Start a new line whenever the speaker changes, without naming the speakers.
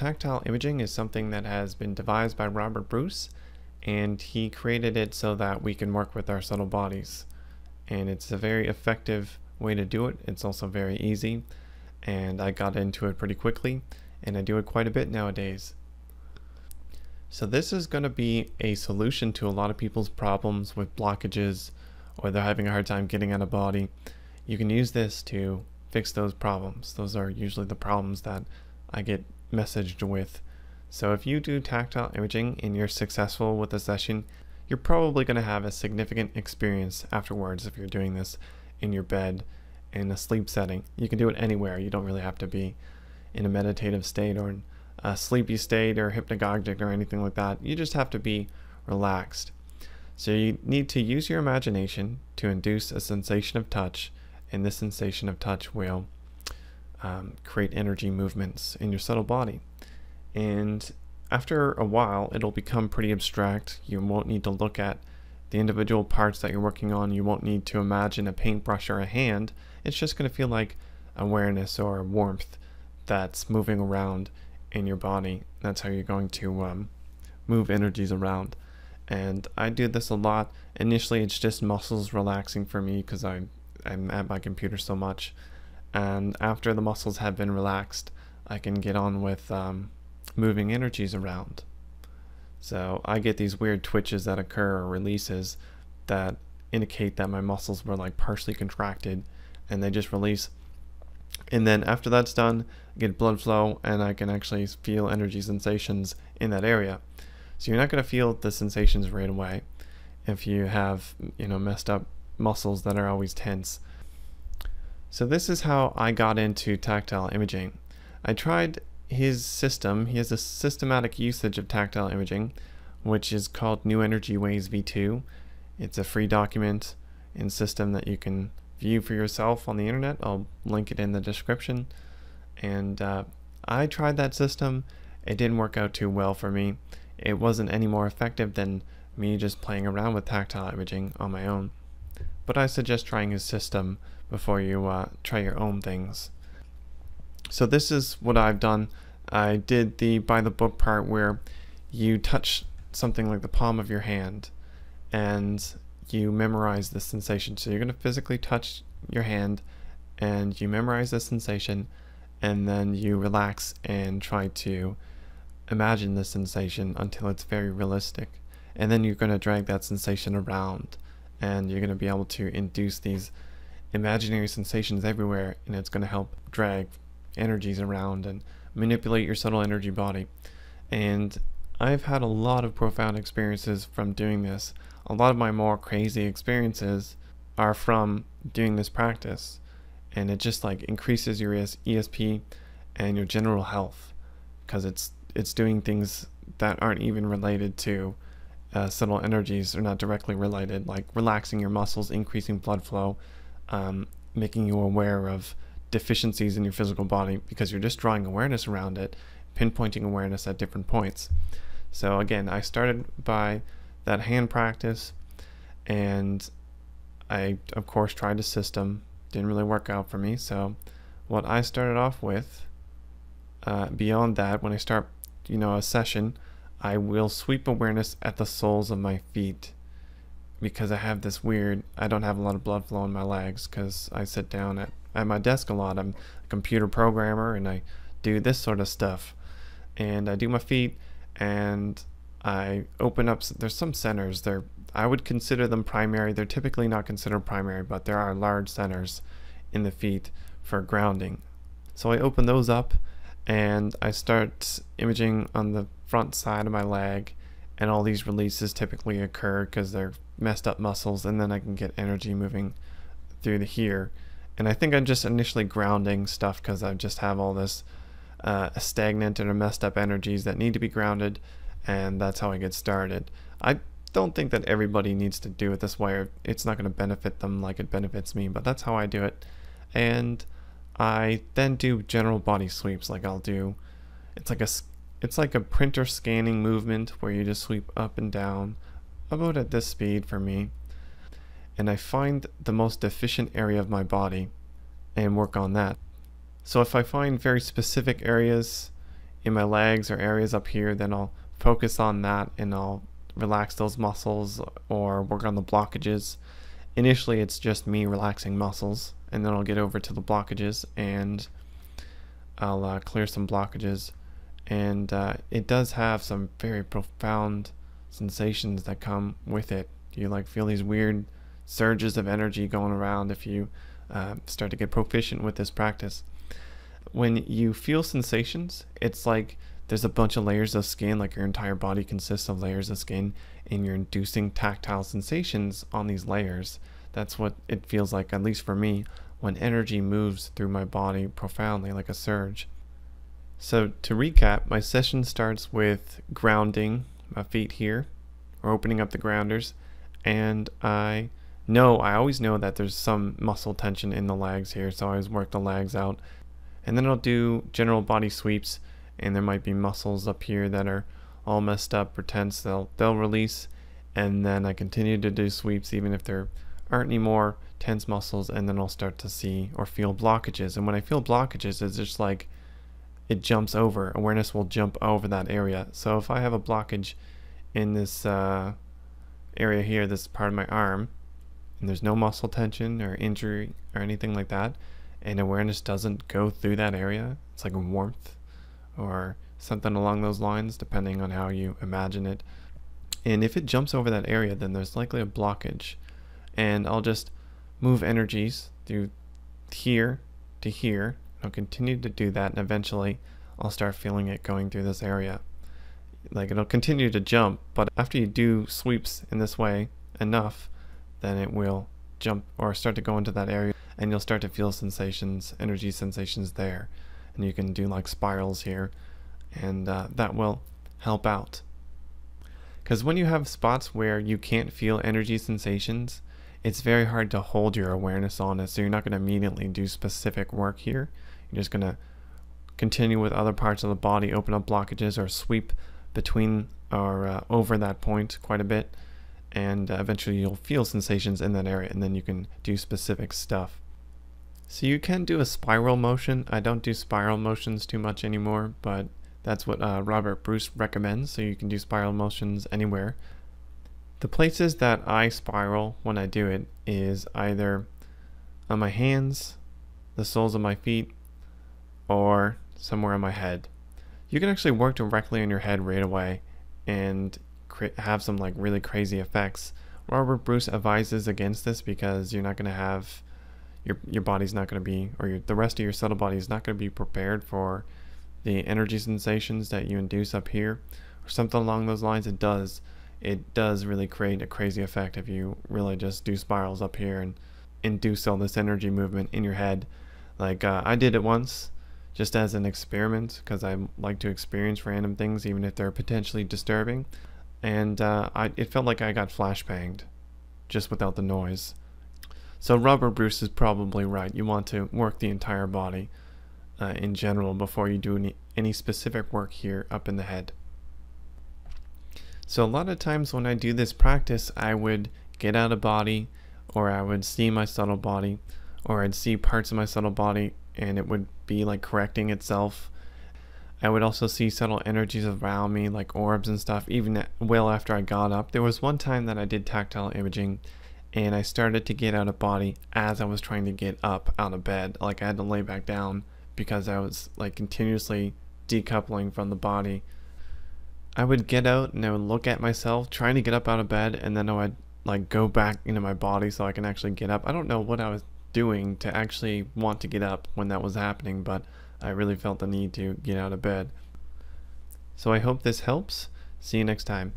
tactile imaging is something that has been devised by Robert Bruce, and he created it so that we can work with our subtle bodies. And it's a very effective way to do it. It's also very easy, and I got into it pretty quickly, and I do it quite a bit nowadays. So this is going to be a solution to a lot of people's problems with blockages or they're having a hard time getting out of body. You can use this to fix those problems. Those are usually the problems that I get messaged with. So if you do tactile imaging and you're successful with a session, you're probably going to have a significant experience afterwards if you're doing this in your bed in a sleep setting. You can do it anywhere. You don't really have to be in a meditative state or in a sleepy state or hypnagogic or anything like that. You just have to be relaxed. So you need to use your imagination to induce a sensation of touch, and this sensation of touch will um, create energy movements in your subtle body. And after a while, it'll become pretty abstract. You won't need to look at the individual parts that you're working on. You won't need to imagine a paintbrush or a hand. It's just going to feel like awareness or warmth that's moving around in your body. That's how you're going to um, move energies around. And I do this a lot. Initially, it's just muscles relaxing for me because I'm, I'm at my computer so much. And after the muscles have been relaxed, I can get on with um, moving energies around. So I get these weird twitches that occur or releases that indicate that my muscles were like partially contracted and they just release and then after that's done, I get blood flow and I can actually feel energy sensations in that area. So you're not going to feel the sensations right away if you have, you know, messed up muscles that are always tense. So this is how I got into tactile imaging. I tried his system. He has a systematic usage of tactile imaging, which is called New Energy Ways V2. It's a free document and system that you can view for yourself on the internet. I'll link it in the description. And uh, I tried that system. It didn't work out too well for me. It wasn't any more effective than me just playing around with tactile imaging on my own. But I suggest trying his system before you uh, try your own things. So this is what I've done. I did the by the book part where you touch something like the palm of your hand and you memorize the sensation. So you're going to physically touch your hand and you memorize the sensation and then you relax and try to imagine the sensation until it's very realistic. And then you're going to drag that sensation around and you're going to be able to induce these imaginary sensations everywhere and it's going to help drag energies around and manipulate your subtle energy body. And I've had a lot of profound experiences from doing this a lot of my more crazy experiences are from doing this practice and it just like increases your ESP and your general health because it's it's doing things that aren't even related to uh, subtle energies are not directly related like relaxing your muscles increasing blood flow um, making you aware of deficiencies in your physical body because you're just drawing awareness around it pinpointing awareness at different points. So again I started by that hand practice and I of course tried a system. Didn't really work out for me. So what I started off with uh, beyond that when I start you know a session I will sweep awareness at the soles of my feet because I have this weird I don't have a lot of blood flow in my legs because I sit down at, at my desk a lot I'm a computer programmer and I do this sort of stuff and I do my feet and I open up, there's some centers, they're, I would consider them primary. They're typically not considered primary, but there are large centers in the feet for grounding. So I open those up and I start imaging on the front side of my leg and all these releases typically occur because they're messed up muscles and then I can get energy moving through the here. And I think I'm just initially grounding stuff because I just have all this uh, stagnant and messed up energies that need to be grounded and that's how I get started. I don't think that everybody needs to do it this way or it's not going to benefit them like it benefits me, but that's how I do it. And I then do general body sweeps like I'll do it's like a it's like a printer scanning movement where you just sweep up and down about at this speed for me. And I find the most deficient area of my body and work on that. So if I find very specific areas in my legs or areas up here, then I'll focus on that and I'll relax those muscles or work on the blockages. Initially, it's just me relaxing muscles, and then I'll get over to the blockages and I'll uh, clear some blockages. And uh, it does have some very profound sensations that come with it. You like feel these weird surges of energy going around if you uh, start to get proficient with this practice. When you feel sensations, it's like there's a bunch of layers of skin, like your entire body consists of layers of skin, and you're inducing tactile sensations on these layers. That's what it feels like, at least for me, when energy moves through my body profoundly, like a surge. So, to recap, my session starts with grounding my feet here, or opening up the grounders, and I know, I always know that there's some muscle tension in the legs here, so I always work the legs out. And then I'll do general body sweeps and there might be muscles up here that are all messed up or tense they'll they'll release and then I continue to do sweeps even if there aren't any more tense muscles and then I'll start to see or feel blockages and when I feel blockages it's just like it jumps over awareness will jump over that area so if I have a blockage in this uh, area here this part of my arm and there's no muscle tension or injury or anything like that and awareness doesn't go through that area it's like warmth or something along those lines, depending on how you imagine it. And if it jumps over that area, then there's likely a blockage. And I'll just move energies through here to here. I'll continue to do that, and eventually I'll start feeling it going through this area. Like it'll continue to jump, but after you do sweeps in this way enough, then it will jump or start to go into that area, and you'll start to feel sensations, energy sensations there and you can do like spirals here and uh, that will help out because when you have spots where you can't feel energy sensations it's very hard to hold your awareness on it so you're not going to immediately do specific work here you're just going to continue with other parts of the body open up blockages or sweep between or uh, over that point quite a bit and uh, eventually you'll feel sensations in that area and then you can do specific stuff so you can do a spiral motion. I don't do spiral motions too much anymore, but that's what uh, Robert Bruce recommends. So you can do spiral motions anywhere. The places that I spiral when I do it is either on my hands, the soles of my feet, or somewhere on my head. You can actually work directly on your head right away and have some like really crazy effects. Robert Bruce advises against this because you're not going to have your your body's not going to be, or your, the rest of your subtle body is not going to be prepared for the energy sensations that you induce up here, or something along those lines. It does, it does really create a crazy effect if you really just do spirals up here and induce all this energy movement in your head. Like uh, I did it once, just as an experiment, because I like to experience random things, even if they're potentially disturbing. And uh, I, it felt like I got flashbanged, just without the noise. So Robert Bruce is probably right. You want to work the entire body uh, in general before you do any, any specific work here up in the head. So a lot of times when I do this practice, I would get out of body or I would see my subtle body or I'd see parts of my subtle body and it would be like correcting itself. I would also see subtle energies around me like orbs and stuff even well after I got up. There was one time that I did tactile imaging and I started to get out of body as I was trying to get up out of bed. Like I had to lay back down because I was like continuously decoupling from the body. I would get out and I would look at myself trying to get up out of bed and then I would like go back into my body so I can actually get up. I don't know what I was doing to actually want to get up when that was happening, but I really felt the need to get out of bed. So I hope this helps. See you next time.